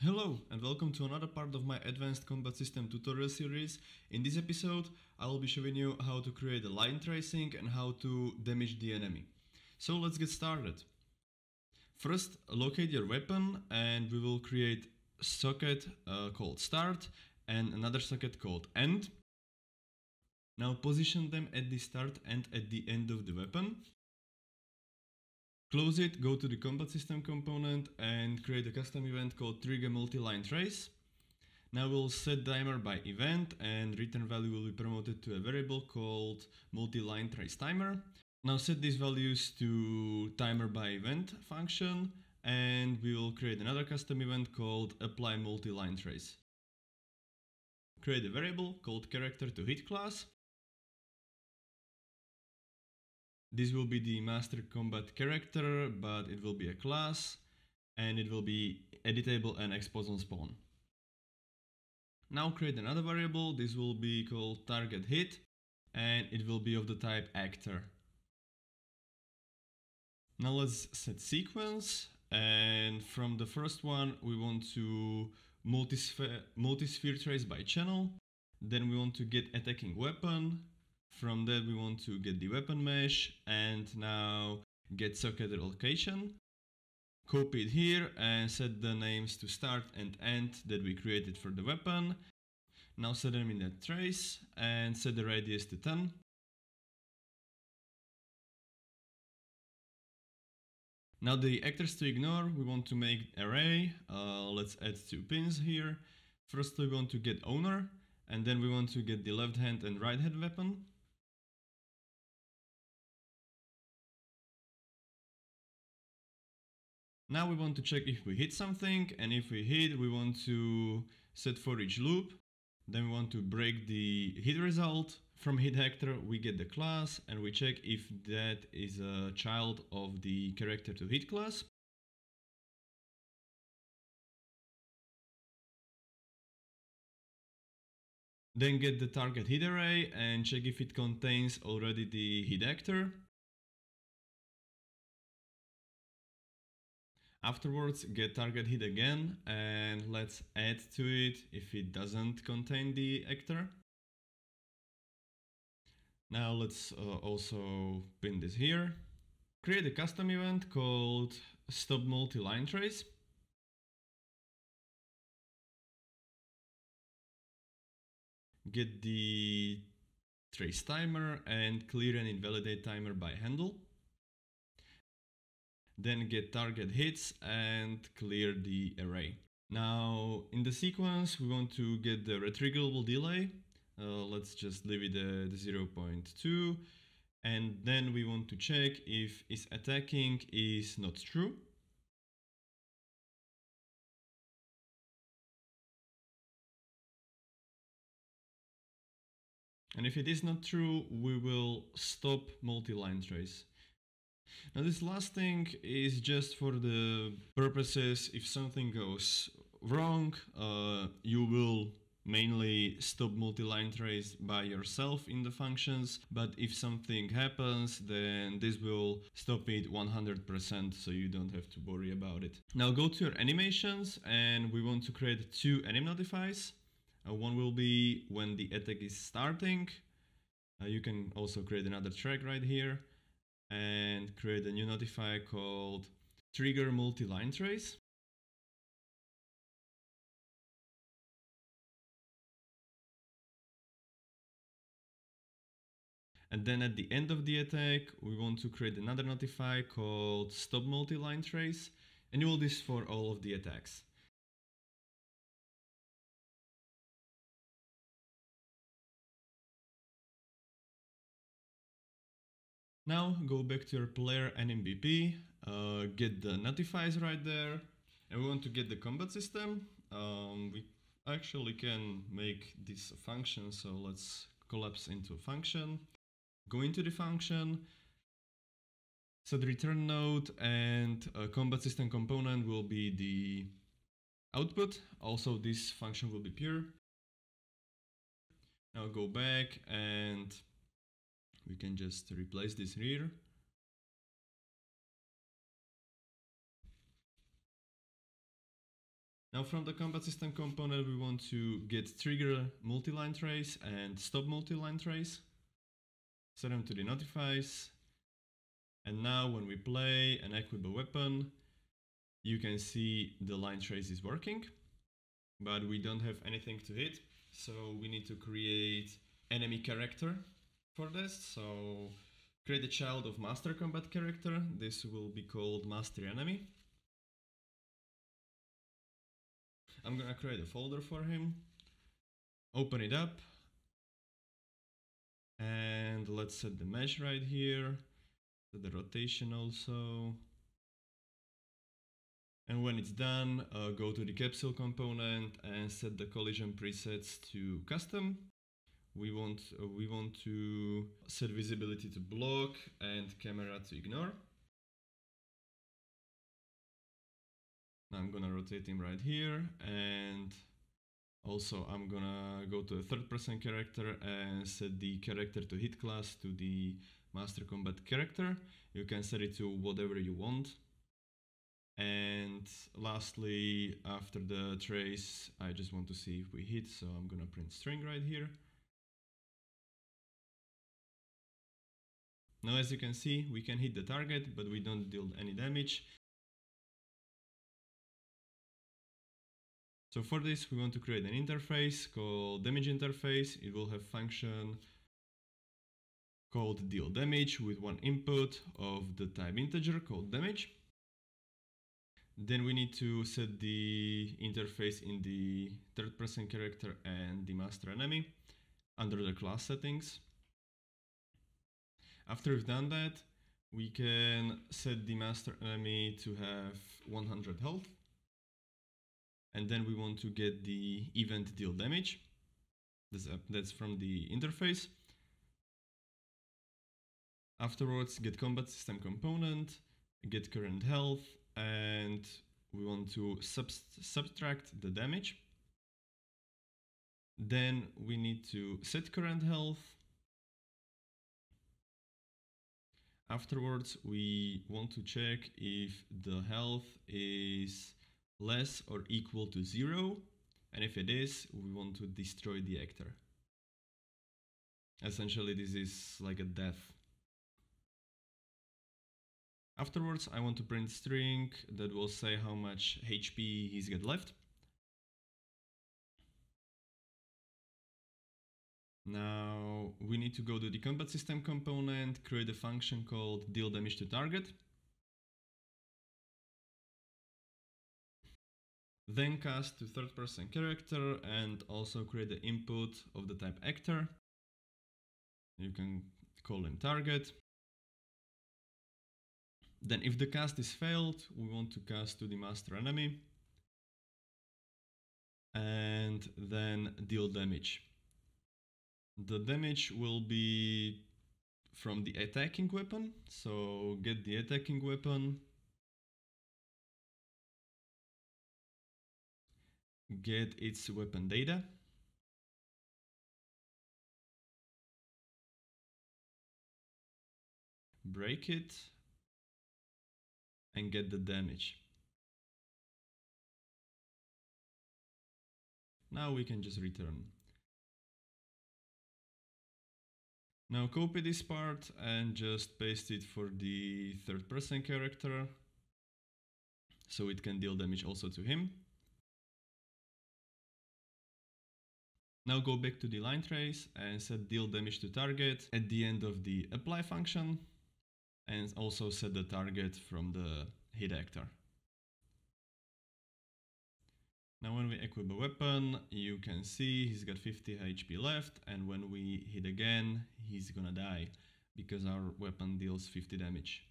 Hello and welcome to another part of my Advanced Combat System tutorial series. In this episode I will be showing you how to create a line tracing and how to damage the enemy. So let's get started. First locate your weapon and we will create socket uh, called start and another socket called end. Now position them at the start and at the end of the weapon. Close it, go to the combat system component and create a custom event called trigger multi-line trace. Now we'll set timer by event and return value will be promoted to a variable called multi-line trace timer. Now set these values to timer by event function and we will create another custom event called apply multi-line trace. Create a variable called character to hit class This will be the master combat character, but it will be a class and it will be editable and expose on spawn. Now create another variable, this will be called target hit and it will be of the type actor. Now let's set sequence and from the first one we want to multisphere, multisphere trace by channel, then we want to get attacking weapon, from that we want to get the weapon mesh and now get socket location. Copy it here and set the names to start and end that we created for the weapon. Now set them in that trace and set the radius to 10. Now the actors to ignore, we want to make array. Uh, let's add two pins here. First we want to get owner and then we want to get the left hand and right hand weapon. Now we want to check if we hit something and if we hit we want to set for each loop. Then we want to break the hit result. From hit actor we get the class and we check if that is a child of the character to hit class. Then get the target hit array and check if it contains already the hit actor. Afterwards, get target hit again and let's add to it if it doesn't contain the actor. Now let's uh, also pin this here. Create a custom event called stop multi-line trace. Get the trace timer and clear and invalidate timer by handle then get target hits and clear the array. Now in the sequence we want to get the retriggerable delay. Uh, let's just leave it at 0.2 and then we want to check if is attacking is not true. And if it is not true, we will stop multi-line trace. Now this last thing is just for the purposes if something goes wrong, uh, you will mainly stop multi-line trace by yourself in the functions but if something happens then this will stop it 100% so you don't have to worry about it. Now go to your animations and we want to create two anim notifies. Uh, one will be when the attack is starting. Uh, you can also create another track right here and create a new notifier called trigger multi-line trace. And then at the end of the attack, we want to create another notify called stop multi-line trace and you will this for all of the attacks. Now go back to your player AnimBP, uh, get the notifies right there, and we want to get the combat system. Um, we actually can make this a function, so let's collapse into a function. Go into the function, so the return node and combat system component will be the output. Also this function will be pure. Now go back and we can just replace this here Now from the combat system component, we want to get trigger multi-line trace and stop multi-line trace. Set them to the notifies. And now when we play and equip weapon, you can see the line trace is working, but we don't have anything to hit. So we need to create enemy character for this. So create a child of master combat character. This will be called master enemy. I'm gonna create a folder for him, open it up, and let's set the mesh right here, set the rotation also. And when it's done, uh, go to the capsule component and set the collision presets to custom. We want, uh, we want to set visibility to block and camera to ignore. Now I'm gonna rotate him right here and also I'm gonna go to a third person character and set the character to hit class to the master combat character. You can set it to whatever you want. And lastly, after the trace, I just want to see if we hit, so I'm gonna print string right here. Now as you can see, we can hit the target, but we don't deal any damage. So for this, we want to create an interface called damage interface. It will have function called deal damage with one input of the type integer called damage. Then we need to set the interface in the third person character and the master enemy under the class settings. After we've done that, we can set the master enemy to have 100 health and then we want to get the event deal damage. That's, uh, that's from the interface. Afterwards, get combat system component, get current health, and we want to sub subtract the damage. Then we need to set current health. Afterwards, we want to check if the health is less or equal to zero. And if it is, we want to destroy the actor. Essentially, this is like a death. Afterwards, I want to print string that will say how much HP he's got left. Now we need to go to the combat system component, create a function called deal damage to target. Then cast to third person character and also create the input of the type actor. You can call him target. Then if the cast is failed, we want to cast to the master enemy. And then deal damage. The damage will be from the attacking weapon. So get the attacking weapon, get its weapon data. Break it and get the damage. Now we can just return. Now copy this part and just paste it for the third person character so it can deal damage also to him. Now go back to the line trace and set deal damage to target at the end of the apply function and also set the target from the hit actor. Now when we equip a weapon, you can see he's got 50 HP left and when we hit again, he's gonna die because our weapon deals 50 damage.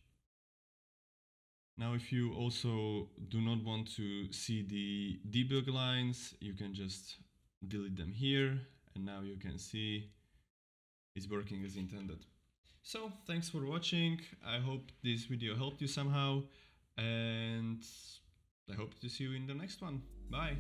Now if you also do not want to see the debug lines, you can just delete them here and now you can see it's working as intended. So thanks for watching. I hope this video helped you somehow and I hope to see you in the next one. Bye.